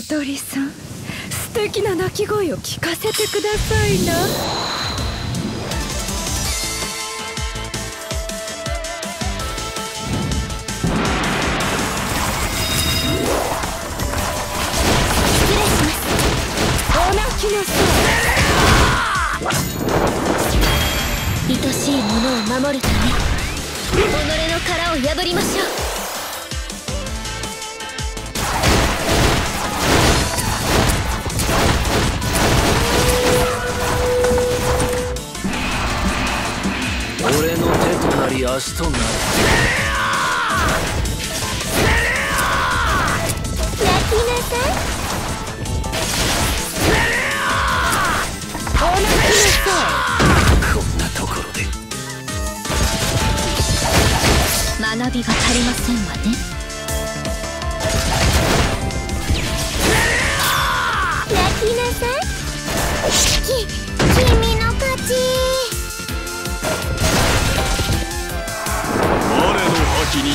小鳥さん素敵な鳴き声を聞かせてくださいな。愛しいものを守るため己の殻を破りましょう。死となる学びが足りませんわね。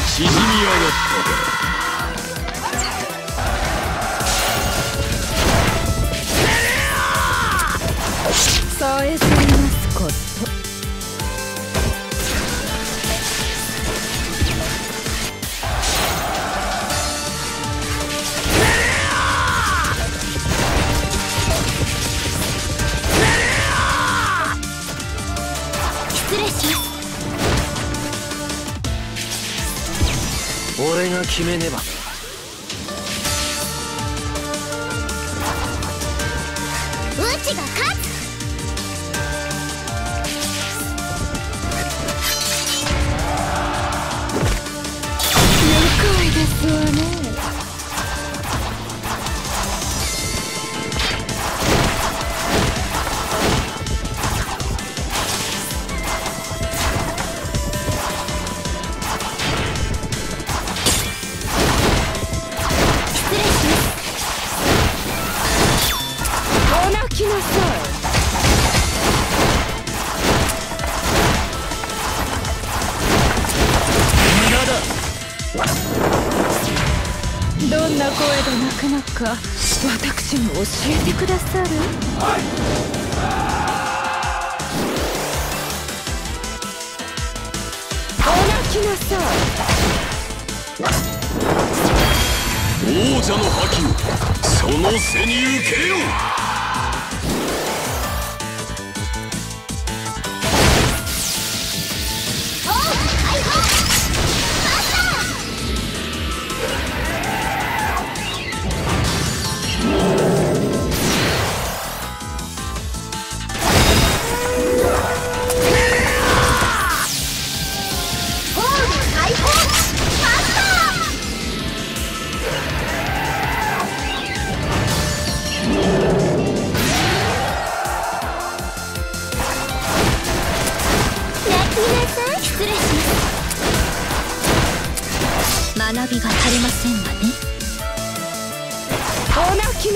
縮み上がったかさえずります。こと俺が決めねば。どんな声で泣くのか私に教えてくださる、はい、お泣きなさい。王者の覇気をその背に受けよ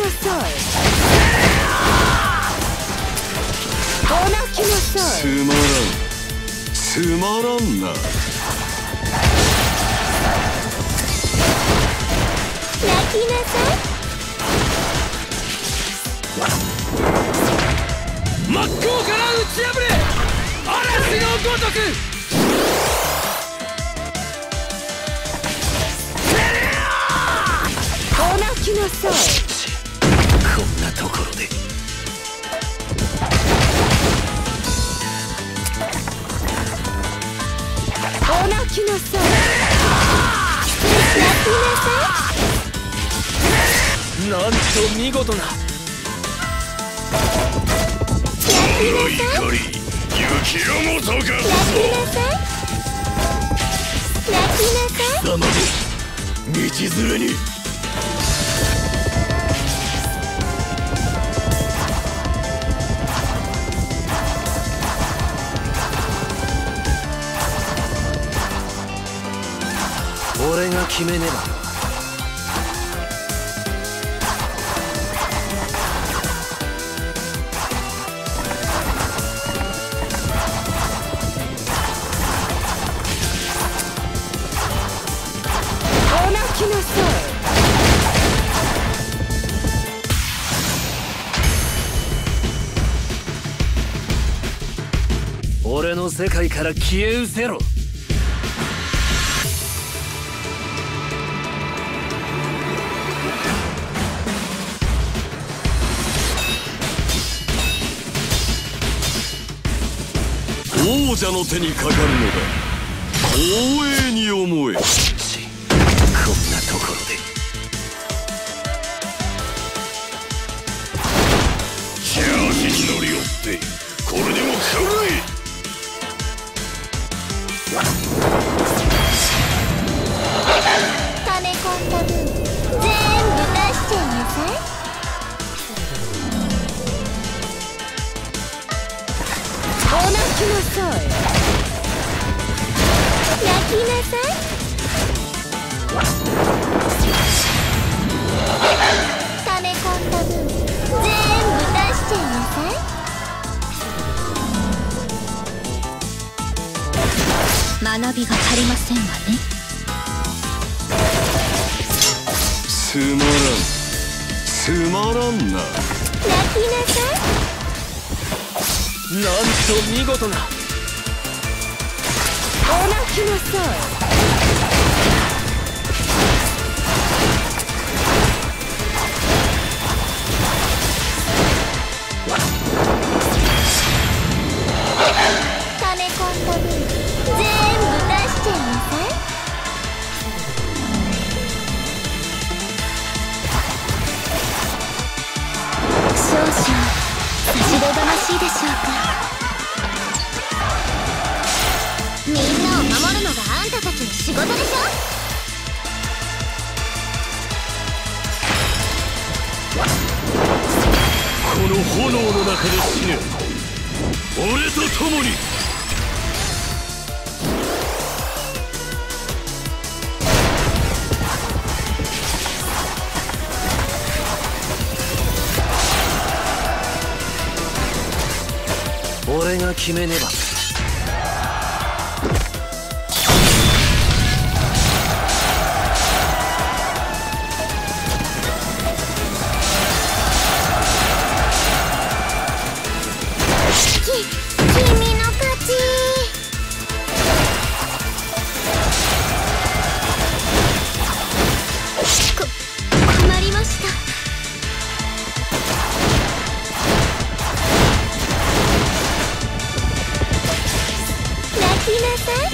なさいお泣きなさいつまらん。つまらんな。泣きなさい真っ向から打ち破れ。嵐のごとく。きなさい。ところで。お泣きなさい。泣きなさい。なんと見事な。怒り雪のもとが泣きなさい。泣きなさい。貴様も道連れに決めねば。俺の世界から消え失せろ。王者の手にかかるのだ。光栄に思え。びが足りませんわね。つまらん。つまらんな。泣きなさい。なんと見事な。お泣きなさい少々差し出がましいでしょうか。みんなを守るのがあんたたちの仕事でしょ。この炎の中で死ぬ俺と共に。俺が決めねば。ききなさい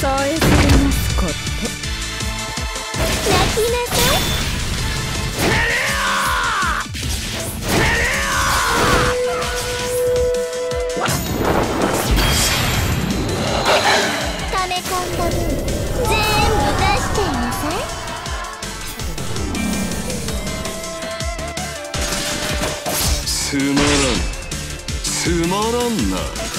さえずりますこと泣きなさいつまらん。つまらんな。